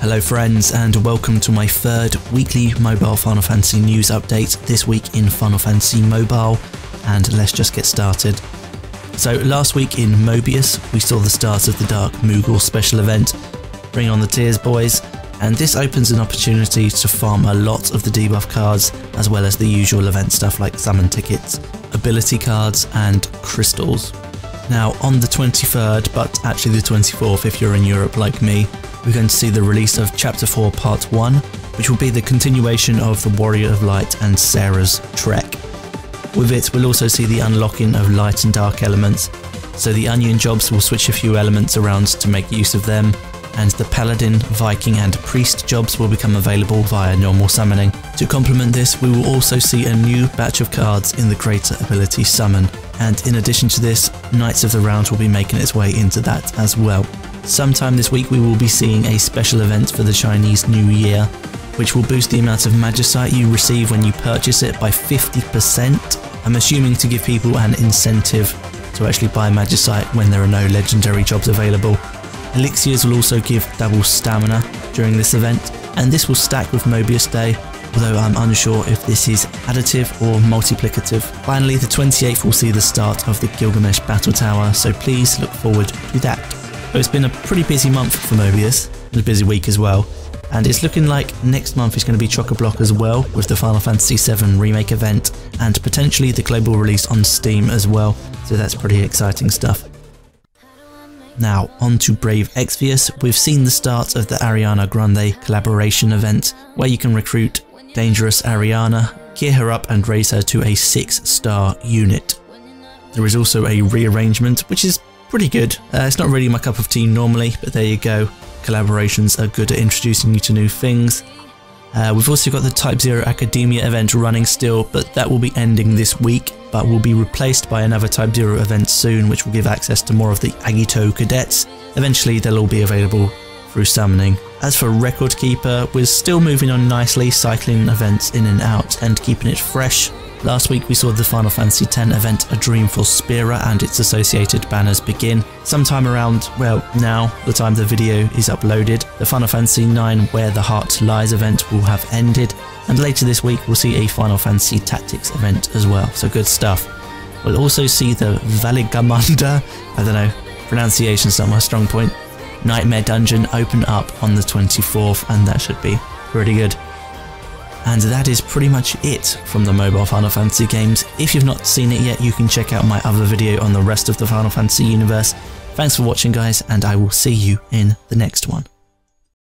Hello friends and welcome to my third weekly mobile Final Fantasy news update this week in Final Fantasy Mobile and let's just get started. So last week in Mobius we saw the start of the Dark Moogle special event, Bring on the Tears boys, and this opens an opportunity to farm a lot of the debuff cards as well as the usual event stuff like summon tickets, ability cards and crystals. Now on the 23rd, but actually the 24th if you're in Europe like me, we're going to see the release of Chapter 4 Part 1, which will be the continuation of the Warrior of Light and Sarah's trek. With it, we'll also see the unlocking of light and dark elements, so the onion jobs will switch a few elements around to make use of them, and the Paladin, Viking and Priest jobs will become available via normal summoning. To complement this, we will also see a new batch of cards in the Greater Ability Summon, and in addition to this, Knights of the Round will be making its way into that as well. Sometime this week we will be seeing a special event for the Chinese New Year, which will boost the amount of Magicite you receive when you purchase it by 50%. I'm assuming to give people an incentive to actually buy Magicite when there are no legendary jobs available. Elixirs will also give double stamina during this event, and this will stack with Mobius Day, although I'm unsure if this is additive or multiplicative. Finally, the 28th will see the start of the Gilgamesh Battle Tower, so please look forward to that. So it's been a pretty busy month for Mobius, and a busy week as well, and it's looking like next month is going to be chock-a-block as well with the Final Fantasy VII Remake event and potentially the global release on Steam as well, so that's pretty exciting stuff. Now, on to Brave Exvius. We've seen the start of the Ariana Grande collaboration event, where you can recruit Dangerous Ariana, gear her up and raise her to a 6-star unit. There is also a rearrangement, which is pretty good. Uh, it's not really my cup of tea normally, but there you go. Collaborations are good at introducing you to new things. Uh, we've also got the Type 0 Academia event running still, but that will be ending this week, but will be replaced by another Type 0 event soon, which will give access to more of the Agito cadets. Eventually, they'll all be available through summoning. As for Record Keeper, we're still moving on nicely, cycling events in and out and keeping it fresh. Last week we saw the Final Fantasy X event A Dream for Spira and its associated banners begin. Sometime around, well, now, the time the video is uploaded, the Final Fantasy IX Where the Heart Lies event will have ended, and later this week we'll see a Final Fantasy Tactics event as well, so good stuff. We'll also see the Valigarmanda, I don't know, pronunciation's not my strong point, Nightmare Dungeon open up on the 24th, and that should be pretty good. And that is pretty much it from the mobile Final Fantasy games. If you've not seen it yet, you can check out my other video on the rest of the Final Fantasy universe. Thanks for watching guys, and I will see you in the next one.